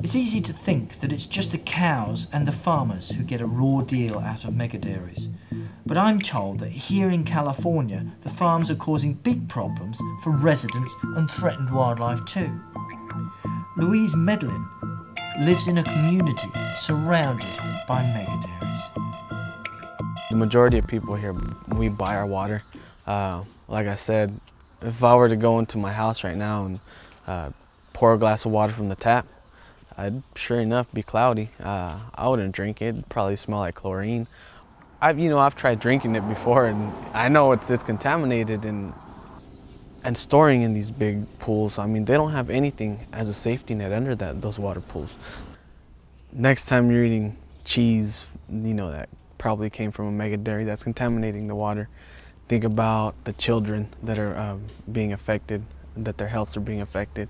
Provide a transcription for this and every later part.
It's easy to think that it's just the cows and the farmers who get a raw deal out of mega dairies. But I'm told that here in California, the farms are causing big problems for residents and threatened wildlife too. Louise Medlin lives in a community surrounded by mega dairies. The majority of people here, we buy our water. Uh, like I said, if I were to go into my house right now and uh, pour a glass of water from the tap, I'd sure enough be cloudy. Uh, I wouldn't drink it. It'd probably smell like chlorine. I've, you know, I've tried drinking it before, and I know it's, it's contaminated and and storing in these big pools. I mean, they don't have anything as a safety net under that those water pools. Next time you're eating cheese, you know that probably came from a mega dairy that's contaminating the water. Think about the children that are um, being affected, that their healths are being affected,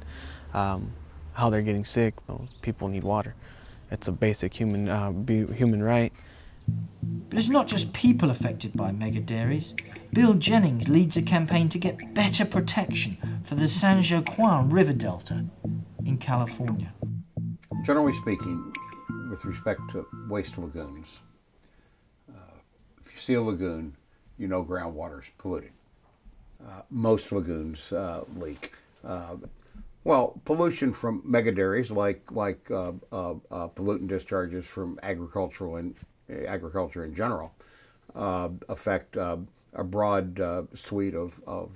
um, how they're getting sick. Well, people need water. It's a basic human uh, human right. But it's not just people affected by mega dairies. Bill Jennings leads a campaign to get better protection for the San Joaquin River Delta in California. Generally speaking, with respect to waste lagoons, uh, if you see a lagoon, you know groundwater is polluted. Uh, most lagoons uh, leak. Uh, well, pollution from megadairies, like like uh, uh, pollutant discharges from agricultural and agriculture in general, affect a broad uh, suite of of,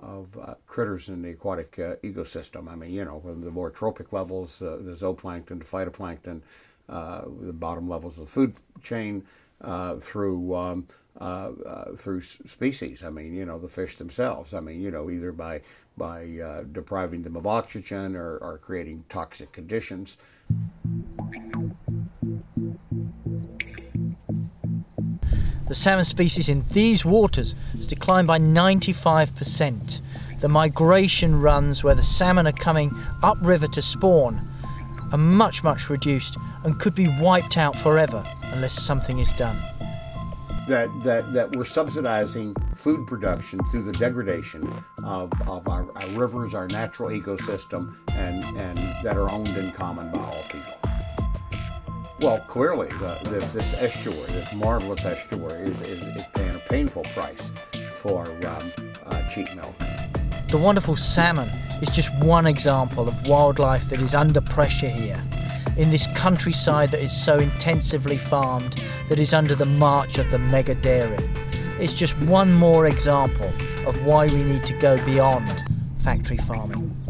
of uh, critters in the aquatic uh, ecosystem. I mean, you know, the more trophic levels, the zooplankton, the phytoplankton, the bottom levels of the food chain, through um, uh, uh, through species. I mean, you know, the fish themselves. I mean, you know, either by by uh, depriving them of oxygen or, or creating toxic conditions. The salmon species in these waters has declined by 95%. The migration runs where the salmon are coming upriver to spawn are much, much reduced and could be wiped out forever unless something is done. That, that, that we're subsidizing food production through the degradation of, of our, our rivers, our natural ecosystem, and, and that are owned in common by all people. Well, clearly, the, this, this, estuary, this marvelous estuary, is, is, is paying a painful price for um, uh, cheap milk. The wonderful salmon is just one example of wildlife that is under pressure here. In this countryside that is so intensively farmed, that is under the march of the mega dairy. It's just one more example of why we need to go beyond factory farming.